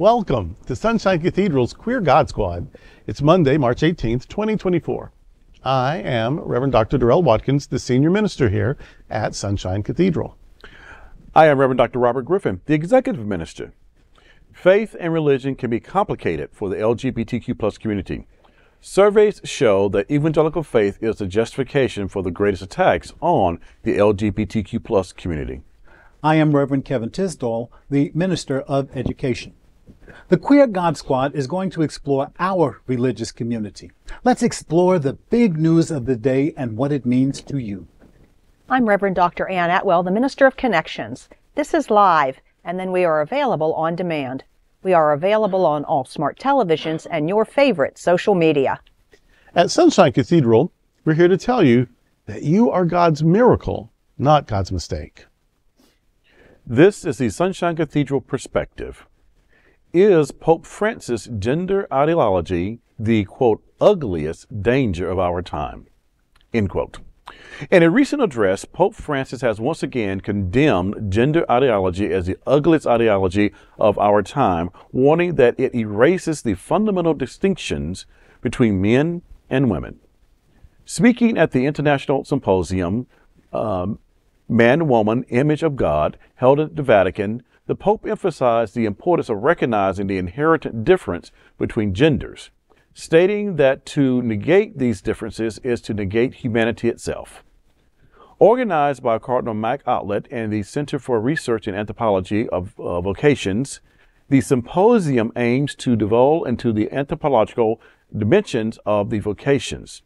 Welcome to Sunshine Cathedral's Queer God Squad. It's Monday, March 18th, 2024. I am Reverend Dr. Durrell Watkins, the senior minister here at Sunshine Cathedral. I am Reverend Dr. Robert Griffin, the executive minister. Faith and religion can be complicated for the LGBTQ plus community. Surveys show that evangelical faith is the justification for the greatest attacks on the LGBTQ plus community. I am Reverend Kevin Tisdall, the Minister of Education. The Queer God Squad is going to explore our religious community. Let's explore the big news of the day and what it means to you. I'm Reverend Dr. Ann Atwell, the Minister of Connections. This is live, and then we are available on demand. We are available on all smart televisions and your favorite social media. At Sunshine Cathedral, we're here to tell you that you are God's miracle, not God's mistake. This is the Sunshine Cathedral perspective. Is Pope Francis' gender ideology the quote ugliest danger of our time? End quote. In a recent address, Pope Francis has once again condemned gender ideology as the ugliest ideology of our time, warning that it erases the fundamental distinctions between men and women. Speaking at the International Symposium, um, Man Woman Image of God, held at the Vatican, the Pope emphasized the importance of recognizing the inherent difference between genders stating that to negate these differences is to negate humanity itself. Organized by Cardinal Marc Ouellet and the Center for Research in Anthropology of uh, Vocations, the symposium aims to delve into the anthropological dimensions of the vocations.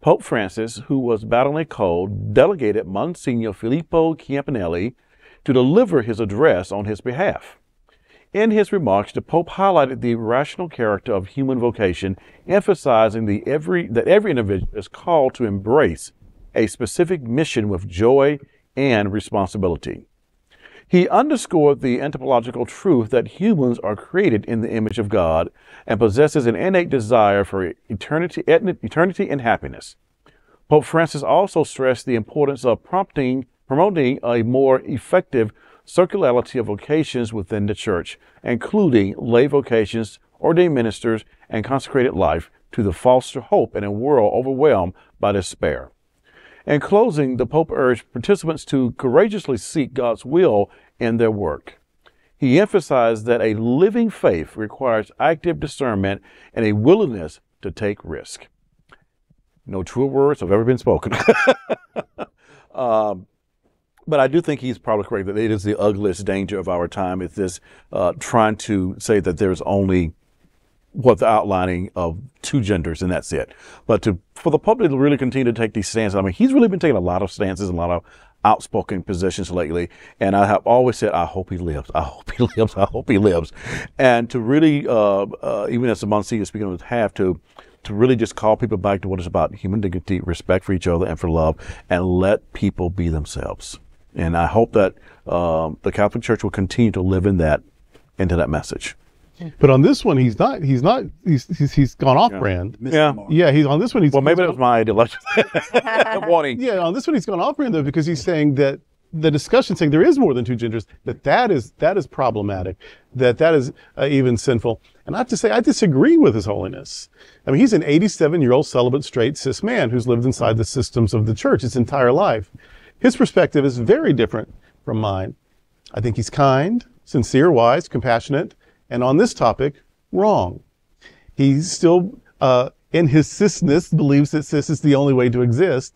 Pope Francis, who was battling a cold, delegated Monsignor Filippo Ciampanelli to deliver his address on his behalf. In his remarks, the Pope highlighted the rational character of human vocation, emphasizing the every, that every individual is called to embrace a specific mission with joy and responsibility. He underscored the anthropological truth that humans are created in the image of God and possesses an innate desire for eternity, eternity and happiness. Pope Francis also stressed the importance of prompting, promoting a more effective circularity of vocations within the church, including lay vocations, ordained ministers, and consecrated life to the foster hope in a world overwhelmed by despair. In closing, the Pope urged participants to courageously seek God's will in their work. He emphasized that a living faith requires active discernment and a willingness to take risk. No truer words have ever been spoken. um, but I do think he's probably correct that it is the ugliest danger of our time. Is this uh, trying to say that there's only what the outlining of two genders and that's it. But to for the public to really continue to take these stances, I mean, he's really been taking a lot of stances, a lot of outspoken positions lately. And I have always said, I hope he lives. I hope he lives. I hope he lives. And to really, uh, uh, even as the Monsignor speaking with have to, to really just call people back to what is about human dignity, respect for each other, and for love, and let people be themselves. And I hope that um, the Catholic Church will continue to live in that, into that message. But on this one, he's not. He's not. He's he's, he's gone off Yeah. brand. Yeah. Yeah, he's on this one. He's Well, maybe that was my ideology. Warning. Yeah, on this one he's gone off brand though because he's saying that the discussion saying there is more than two genders that that is that is problematic, that that is uh, even sinful. And I have to say I disagree with His Holiness. I mean he's an 87 year old celibate straight cis man who's lived inside the systems of the church his entire life. His perspective is very different from mine. I think he's kind, sincere, wise, compassionate, and on this topic, wrong. He still, uh, in his cisness, believes that cis is the only way to exist.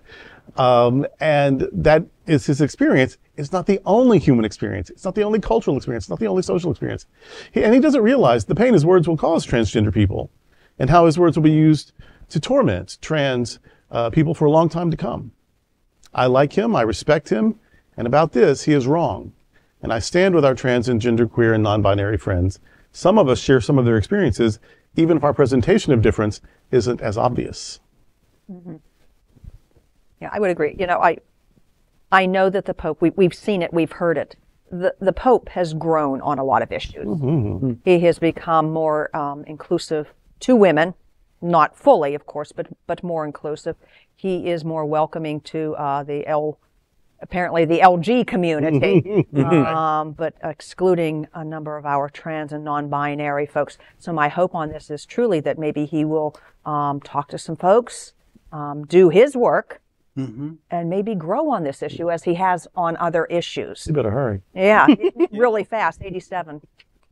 Um, and that is his experience. It's not the only human experience. It's not the only cultural experience. It's not the only social experience. He, and he doesn't realize the pain his words will cause transgender people and how his words will be used to torment trans uh, people for a long time to come. I like him. I respect him. And about this, he is wrong. And I stand with our trans and gender queer and non-binary friends. Some of us share some of their experiences, even if our presentation of difference isn't as obvious. Yeah, I would agree. You know, I I know that the Pope, we, we've seen it, we've heard it. The, the Pope has grown on a lot of issues. He has become more um, inclusive to women, not fully, of course, but but more inclusive. He is more welcoming to uh, the L, apparently the LG community, um, but excluding a number of our trans and non-binary folks. So my hope on this is truly that maybe he will um, talk to some folks, um, do his work, and maybe grow on this issue as he has on other issues. You better hurry. Yeah, really fast. 87.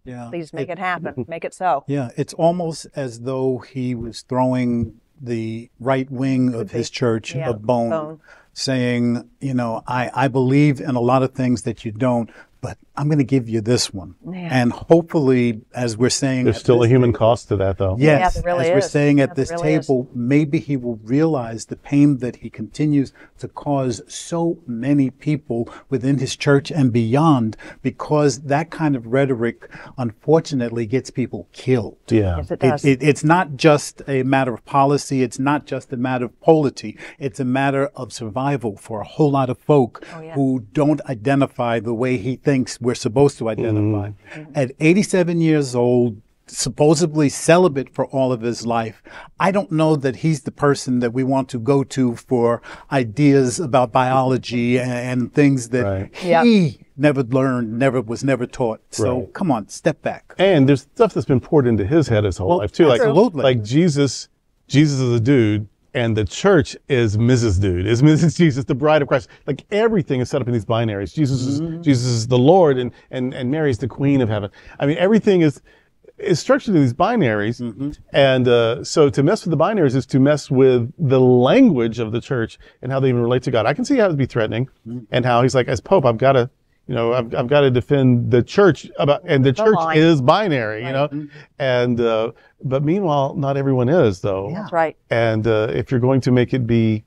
Yeah. Please make it happen. Make it so. Yeah, it's almost as though he was throwing the right wing of his church Yeah, a bone, bone. Saying, you know, I, I believe in a lot of things that you don't, but I'm going to give you this one. Yeah. And hopefully, as we're saying, There's at still a this human cost to that, though. Yes, there really as we're saying at there this really is. table, maybe he will realize the pain that he continues to cause so many people within his church and beyond, because that kind of rhetoric, unfortunately, gets people killed. Yeah. Yes, it does. It, it, it's not just a matter of policy. It's not just a matter of polity. It's a matter of survival for a whole lot of folk Oh, yeah. who don't identify the way he thinks we're supposed to identify. Mm-hmm. At 87 years old, supposedly celibate for all of his life, I don't know that he's the person that we want to go to for ideas about biology and, and things that Right. Yeah. he never learned, never was never taught. So Right. come on, step back. And there's stuff that's been poured into his head his whole Well, life too. Like, absolutely. like Jesus, Jesus is a dude, and the church is Mrs. Dude, is Mrs. Jesus, the bride of Christ. Like everything is set up in these binaries. Jesus is mm-hmm. Jesus is the Lord, and and and Mary's the Queen of Heaven. I mean, everything is is structured in these binaries, mm-hmm. and uh, so to mess with the binaries is to mess with the language of the church and how they even relate to God. I can see how it would be threatening, mm-hmm. and how he's like, as Pope, I've got to. You know, I've, I've got to defend the church about, and the church line. is binary, you know, and uh, but meanwhile, not everyone is though. That's right. And uh, if you're going to make it be,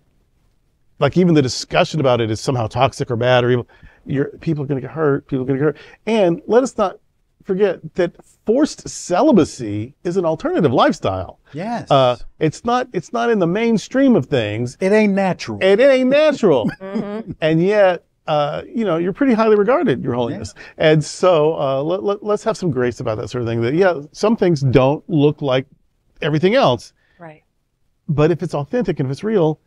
like even the discussion about it is somehow toxic or bad or evil, you're, people are going to get hurt. People are going to get hurt. And let us not forget that forced celibacy is an alternative lifestyle. Yes. Uh, it's not. It's not in the mainstream of things, it ain't natural. and it ain't natural. Mm-hmm. And yet, uh, you know, you're pretty highly regarded, Your Holiness. And so uh, let, let, let's have some grace about that sort of thing. That yeah, some things don't look like everything else, Right. but if it's authentic and if it's real,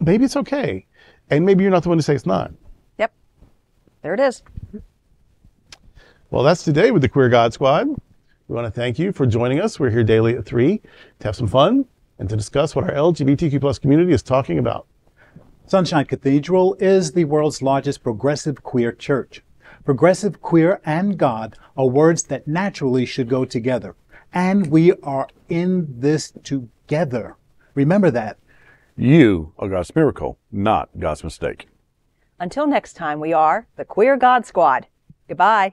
maybe it's okay. And maybe you're not the one to say it's not. Yep. There it is. Well, that's today with the Queer God Squad. We want to thank you for joining us. We're here daily at 3 to have some fun and to discuss what our LGBTQ plus community is talking about. Sunshine Cathedral is the world's largest progressive queer church. Progressive, queer, and God are words that naturally should go together. And we are in this together. Remember that. You are God's miracle, not God's mistake. Until next time, we are the Queer God Squad. Goodbye.